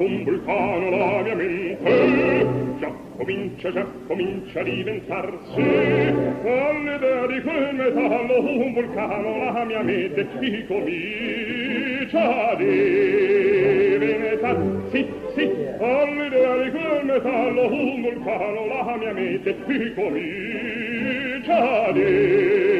un vulcano la mia mente. Già comincia, già comincia a diventarsi. All'idea di quel metallo un vulcano la mia mente. Si comincia a diventarsi? Sì, all'idea di quel metallo un vulcano la mia mente. Si comincia a diventar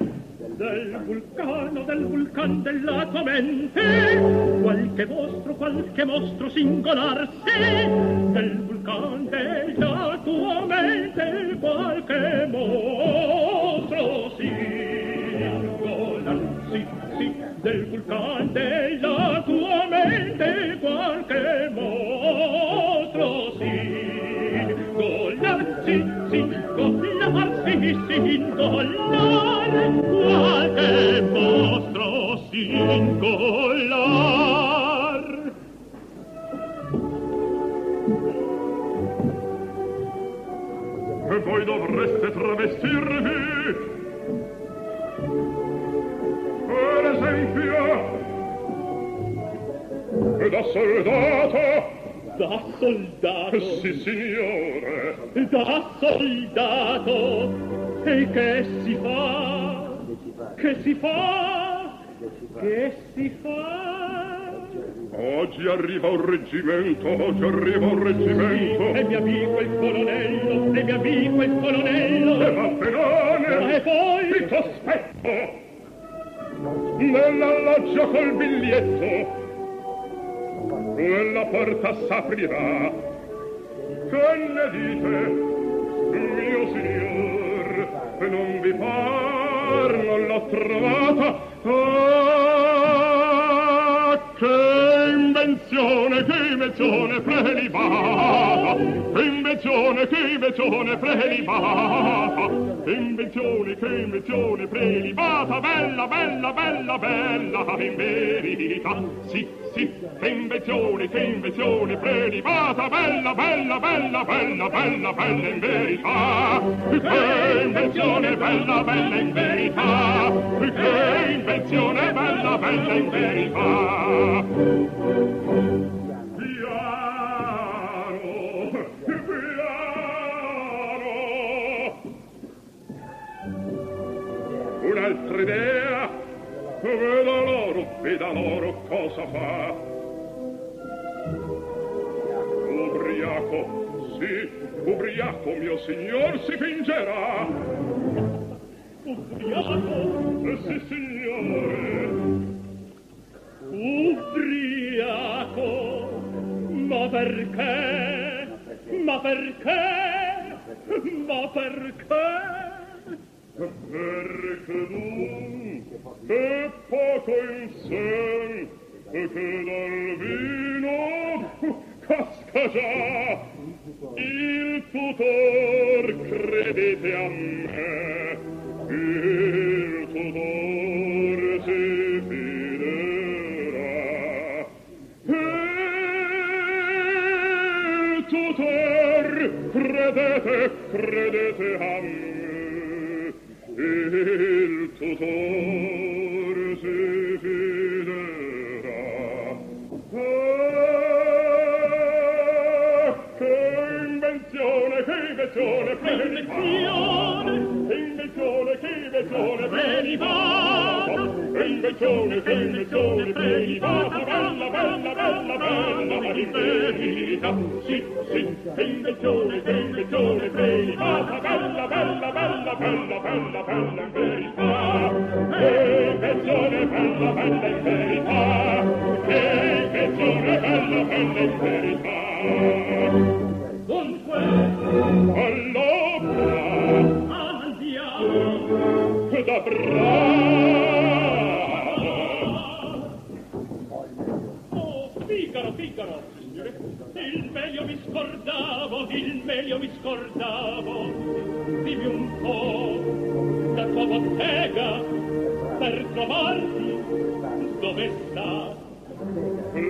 del vulcano, del vulcan della tua mente. Qualche mostro, qualche mostro singolar, sì, del vulcan della tua mente. Qualche mostro singolar, sì, sì, del vulcan della singolar. e voi dovreste travestirvi per esempio da soldato Da soldato. sì signore da soldato e che si fa che si fa che si fa? Oggi arriva un reggimento oggi arriva un reggimento. E mio amico il colonnello e mio amico il colonnello. E va benone e poi ti t'aspetto nell'alloggio col biglietto. Quella porta s'aprirà. Che ne dite mio signor? Non vi par non l'ho trovata. Ah, che invenzione che invenzione prelibata. Invenzione che invenzione prelibata. Invenzione che invenzione prelibata. Bella bella bella bella in verità. Sì sì invenzione che invenzione prelibata. Bella bella bella bella bella bella in verità. Che invenzione bella bella in verità. Che invenzione bella bella in verità un'altra idea veda loro veda loro cosa fa. Ubriaco sì ubriaco mio signor si fingerà. Ubriaco? Eh, sì signore perché? Ma perché? Ma perché? Perché dunque è poco in sé che dal vino casca già il tutor credete a me il credete a me il tutor si fiderà ah, che invenzione che invenzione Invenzione. che invenzione che invenzione Prelibata. Che invenzione che invenzione prelibata bella bella bella bella in verità sì sì che invenzione che invenzione prelibata bella bella bella bella bella bella in verità che invenzione bella bella in verità che invenzione bella bella in verità Dunque, allora andiamo. da bravo il meglio mi scordavo. Dimmi un po' la tua bottega per trovarti dove sta.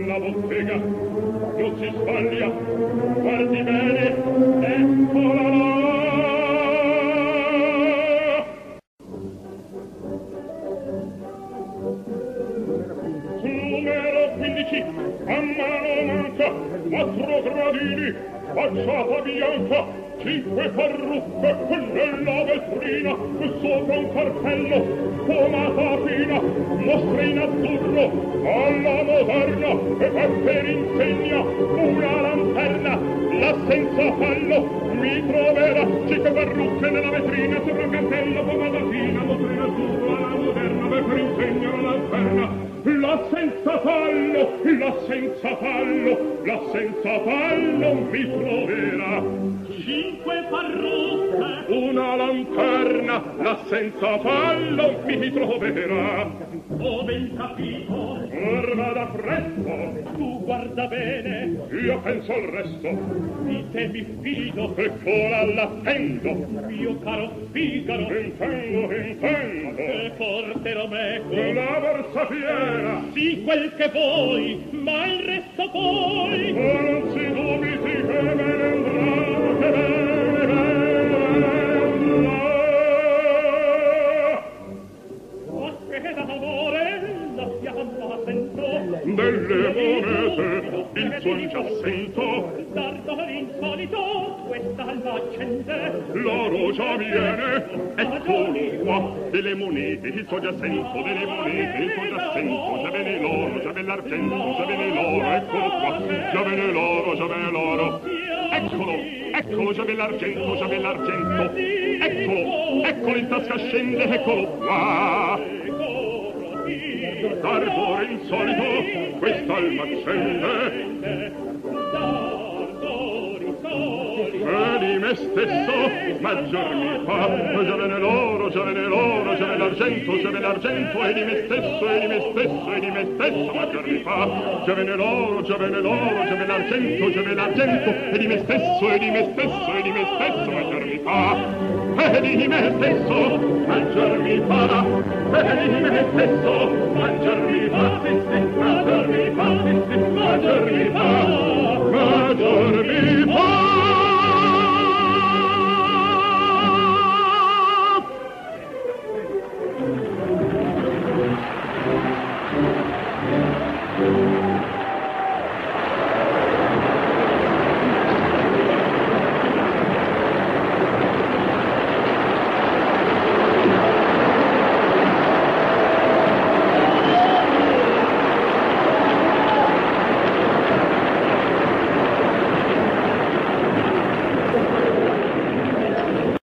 La bottega non si sbaglia guardi bene eccola là. Numero 15 amma manca quattro gradini facciata bianca cinque parrucche nella vetrina sopra un cartello pomata fina mostra in azzurro alla moderna e per insegna una lanterna. La senza fallo mi troverà cinque parrucche nella vetrina sopra un cartello pomata fina mostra in azzurro alla moderna e per insegna una lanterna. la senza fallo la senza fallo la senza fallo mi troverà. Cinque parrucche. Una lanterna la senza fallo mi troverà. Ho ben capito. Orma da fresco tu guarda bene io penso al resto. Di te mi fido eccola l'attendo mio caro Figaro intendo intendo e porterò meco. La borsa fiera sì quel che vuoi ma il resto poi suon già sento dardo l'insolito questa l'accende l'oro già viene eccolo qua e le monete il suo già sento delle monete il suo già sento già viene l'oro già viene l'argento già viene l'oro eccolo qua già viene l'oro già viene l'oro. Eccolo eccolo già viene l'argento già viene l'argento. Eccolo eccolo in tasca scende eccolo qua d'ardore insolito questa alma accende. E di me stesso maggior mi fa. Già bene l'oro, già bene l'oro, già bene l'argento, già bene l'argento e di me stesso, e di me stesso, e di me stesso maggior mi fa. Già bene l'oro, già bene l'oro, già bene l'argento, già bene l'argento e di me stesso, e di me stesso, e di me stesso maggior mi fa e di me stesso maggior mi fa e di me stesso maggior mi fa maggior mi fa maggior mi fa maggior mi fa